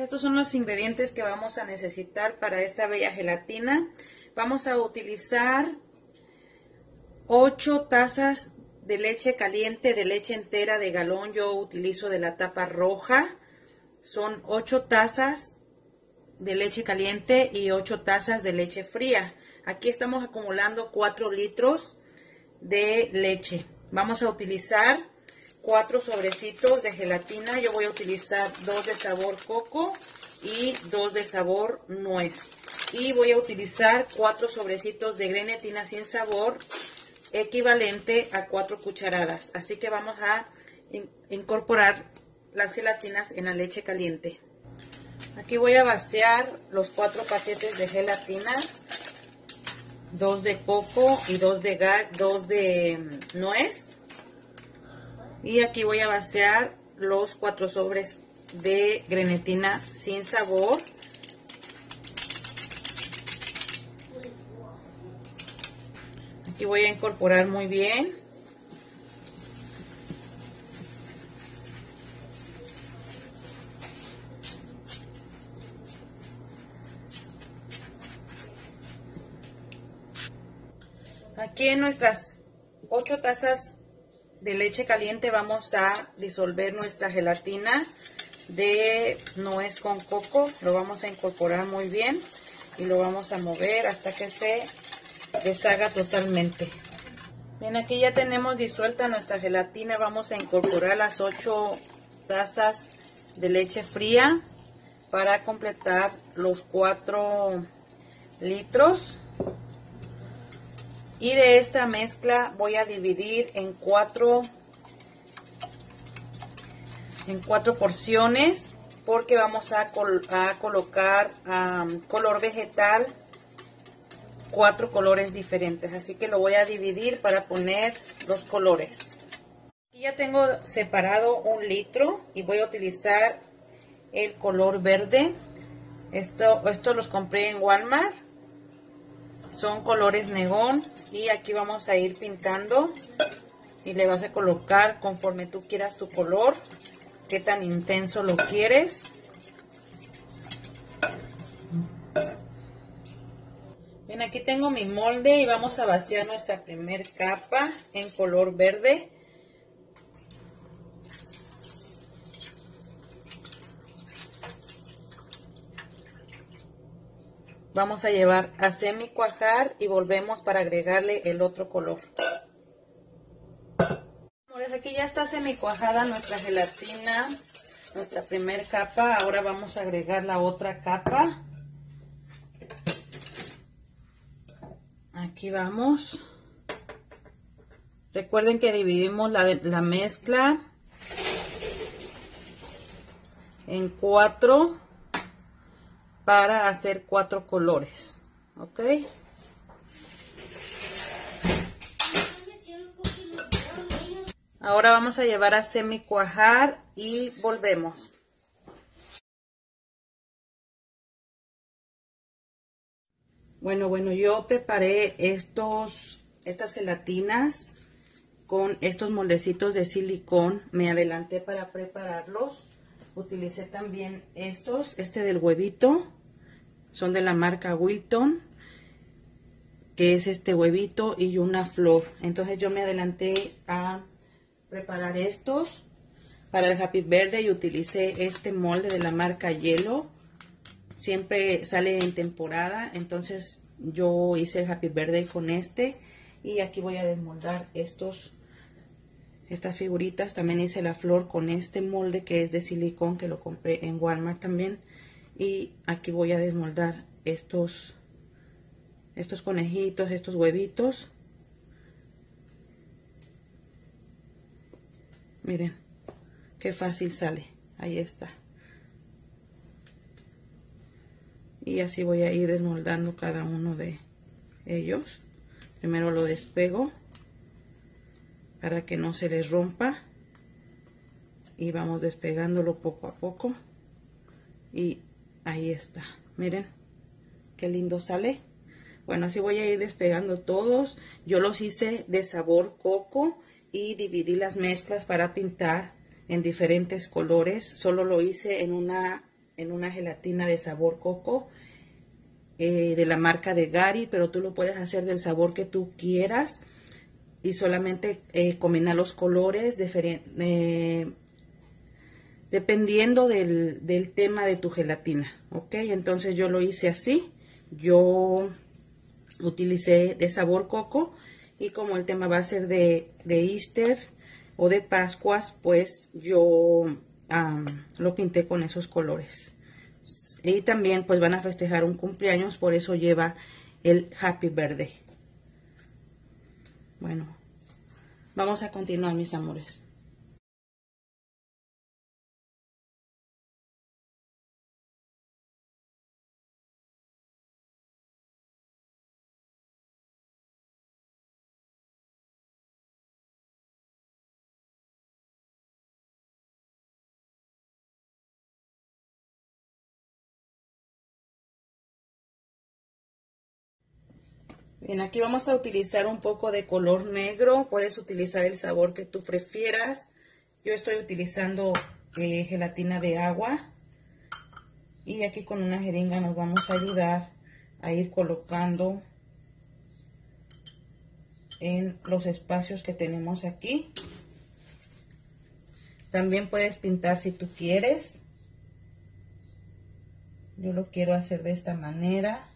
Estos son los ingredientes que vamos a necesitar para esta bella gelatina. Vamos a utilizar 8 tazas de leche caliente, de leche entera de galón. Yo utilizo de la tapa roja. Son 8 tazas de leche caliente y 8 tazas de leche fría. Aquí estamos acumulando 4 litros de leche. Vamos a utilizar 4 sobrecitos de gelatina. Yo voy a utilizar 2 de sabor coco y 2 de sabor nuez. Y voy a utilizar 4 sobrecitos de grenetina sin sabor equivalente a 4 cucharadas. Así que vamos a incorporar las gelatinas en la leche caliente. Aquí voy a vaciar los 4 paquetes de gelatina. 2 de coco y 2 de, 2 de mm, nuez. Y aquí voy a vaciar los 4 sobres de grenetina sin sabor. Aquí voy a incorporar muy bien. Aquí en nuestras 8 tazas de leche caliente vamos a disolver nuestra gelatina de nuez con coco. Lo vamos a incorporar muy bien y lo vamos a mover hasta que se deshaga totalmente. Bien, aquí ya tenemos disuelta nuestra gelatina. Vamos a incorporar las 8 tazas de leche fría para completar los 4 litros. Y de esta mezcla voy a dividir en cuatro en cuatro porciones porque vamos a, colocar color vegetal cuatro colores diferentes. Así que lo voy a dividir para poner los colores. Ya tengo separado un litro y voy a utilizar el color verde. Esto, esto los compré en Walmart. Son colores negón y aquí vamos a ir pintando y le vas a colocar conforme tú quieras tu color, qué tan intenso lo quieres. Bien, aquí tengo mi molde y vamos a vaciar nuestra primer capa en color verde. Vamos a llevar a semi cuajar y volvemos para agregarle el otro color. Aquí ya está semi cuajada nuestra gelatina, nuestra primer capa. Ahora vamos a agregar la otra capa. aquí vamos recuerden que dividimos la, la mezcla en cuatro para hacer cuatro colores ok ahora vamos a llevar a semi cuajar y volvemos Bueno, bueno, yo preparé estos, estas gelatinas con estos moldecitos de silicón. Me adelanté para prepararlos. Utilicé también estos, este del huevito. Son de la marca Wilton, que es este huevito y una flor. Entonces yo me adelanté a preparar estos para el Happy Verde y utilicé este molde de la marca Yellow siempre sale en temporada, entonces yo hice el Happy Birthday con este y aquí voy a desmoldar estos estas figuritas, también hice la flor con este molde que es de silicón que lo compré en Walmart también. Y aquí voy a desmoldar estos estos conejitos, estos huevitos. Miren qué fácil sale, ahí está. Y así voy a ir desmoldando cada uno de ellos. Primero lo despego para que no se les rompa. Y vamos despegándolo poco a poco. Y ahí está. Miren qué lindo sale. Bueno así voy a ir despegando todos. Yo los hice de sabor coco y dividí las mezclas para pintar en diferentes colores. Solo lo hice en una en una gelatina de sabor coco eh, de la marca de Gary, pero tú lo puedes hacer del sabor que tú quieras y solamente eh, combinar los colores eh, dependiendo del, del, tema de tu gelatina, ¿ok? Entonces yo lo hice así, yo utilicé de sabor coco y como el tema va a ser de, de Easter o de Pascuas, pues yo lo pinté con esos colores. Y también pues van a festejar un cumpleaños, por eso lleva el Happy Verde. Bueno, vamos a continuar mis amores. Bien, aquí vamos a utilizar un poco de color negro. Puedes utilizar el sabor que tú prefieras. Yo estoy utilizando eh, gelatina de agua. Y aquí con una jeringa nos vamos a ayudar a ir colocando en los espacios que tenemos aquí. También puedes pintar si tú quieres. Yo lo quiero hacer de esta manera.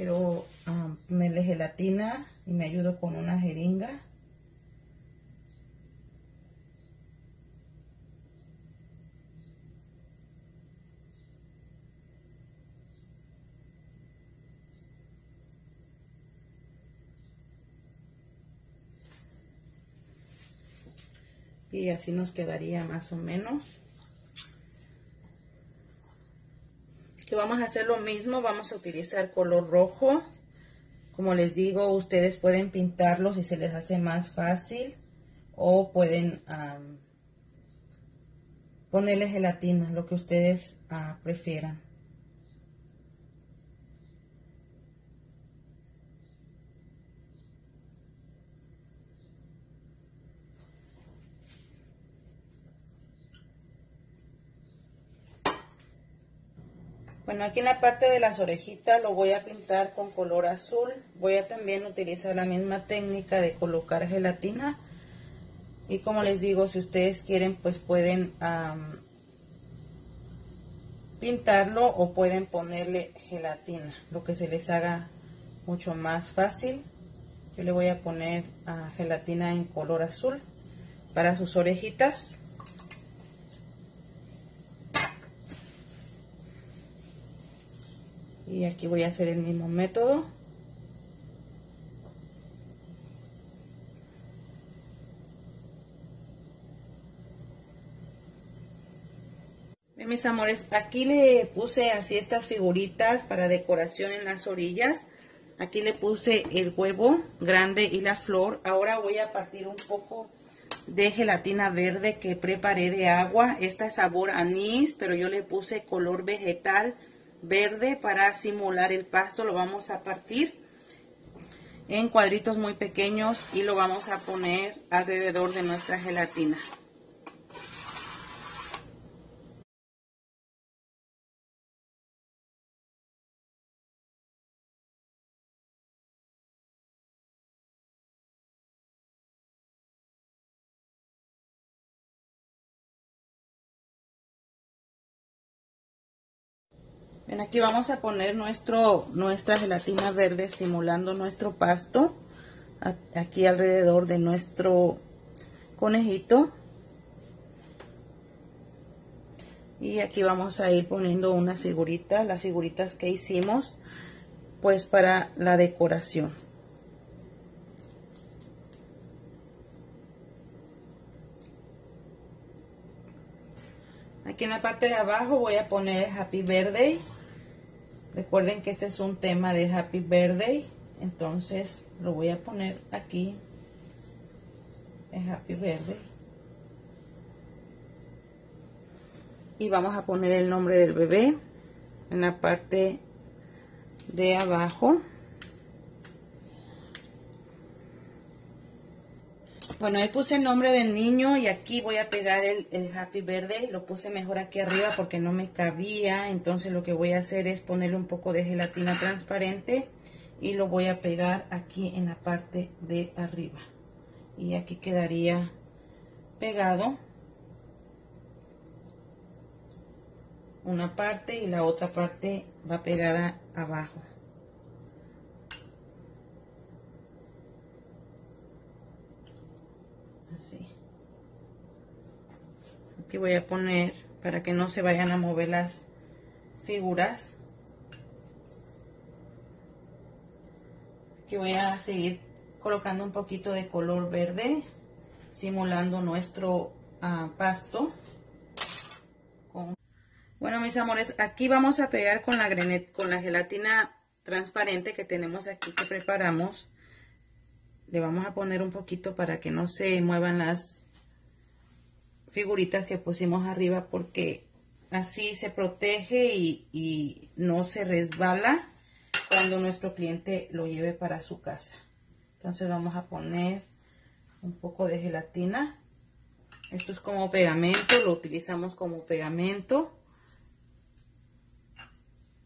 Quiero um, ponerle gelatina y me ayudo con una jeringa. Y así nos quedaría más o menos que vamos a hacer lo mismo, vamos a utilizar color rojo. Como les digo, ustedes pueden pintarlo si se les hace más fácil o pueden ponerle gelatina, lo que ustedes ah, prefieran. Bueno, aquí en la parte de las orejitas lo voy a pintar con color azul. Voy a también utilizar la misma técnica de colocar gelatina. Y como les digo, si ustedes quieren, pues pueden pintarlo o pueden ponerle gelatina. Lo que se les haga mucho más fácil. Yo le voy a poner ah, gelatina en color azul para sus orejitas. Y aquí voy a hacer el mismo método. Mis amores aquí le puse así estas figuritas para decoración en las orillas. Aquí le puse el huevo grande y la flor. Ahora voy a partir un poco de gelatina verde que preparé de agua. Esta es sabor anís pero yo le puse color vegetal verde para simular el pasto lo vamos a partir en cuadritos muy pequeños y lo vamos a poner alrededor de nuestra gelatina aquí vamos a poner nuestro, nuestra gelatina verde simulando nuestro pasto. Aquí alrededor de nuestro conejito. Y aquí vamos a ir poniendo unas figuritas, las figuritas que hicimos, pues para la decoración. Aquí en la parte de abajo voy a poner Happy Birthday. Recuerden que este es un tema de Happy Birthday. Entonces lo voy a poner aquí. Es Happy Birthday. Y vamos a poner el nombre del bebé en la parte de abajo. Bueno, ahí puse el nombre del niño y aquí voy a pegar el, happy verde. Lo puse mejor aquí arriba porque no me cabía. Entonces lo que voy a hacer es ponerle un poco de gelatina transparente y lo voy a pegar aquí en la parte de arriba. Y aquí quedaría pegado una parte y la otra parte va pegada abajo. Aquí voy a poner para que no se vayan a mover las figuras. Aquí voy a seguir colocando un poquito de color verde simulando nuestro ah, pasto. Bueno mis amores aquí vamos a pegar con la grenet con la gelatina transparente que tenemos aquí que preparamos le vamos a poner un poquito para que no se muevan las figuritas que pusimos arriba porque así se protege y, no se resbala cuando nuestro cliente lo lleve para su casa. Entonces vamos a poner un poco de gelatina. Esto es como pegamento, lo utilizamos como pegamento.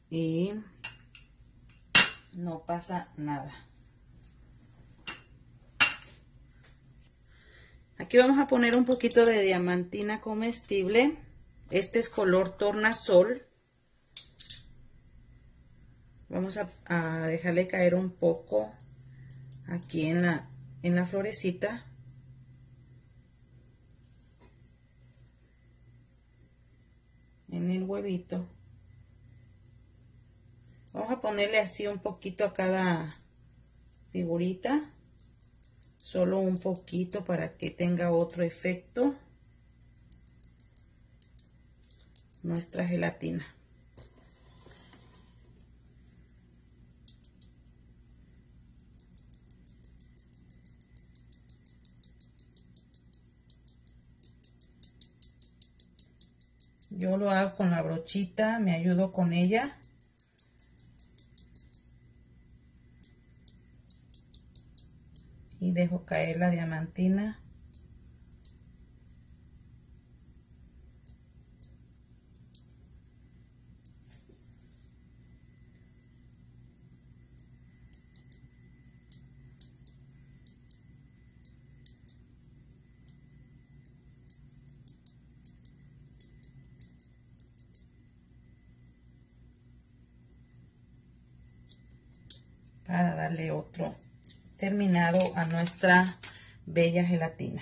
Y no pasa nada. Aquí vamos a poner un poquito de diamantina comestible. Este es color tornasol. Vamos a, dejarle caer un poco aquí en la, en la florecita. En el huevito. Vamos a ponerle así un poquito a cada figurita solo un poquito para que tenga otro efecto. Nuestra gelatina. Yo lo hago con la brochita me ayudo con ella dejo caer la diamantina. Para darle otro terminado a nuestra bella gelatina.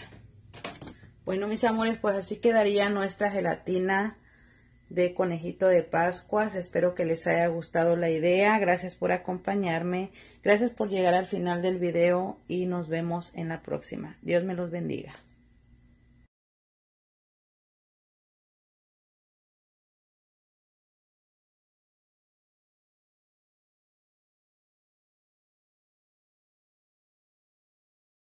Bueno, mis amores, pues así quedaría nuestra gelatina de conejito de Pascuas. Espero que les haya gustado la idea. Gracias por acompañarme. Gracias por llegar al final del video y nos vemos en la próxima. Dios me los bendiga.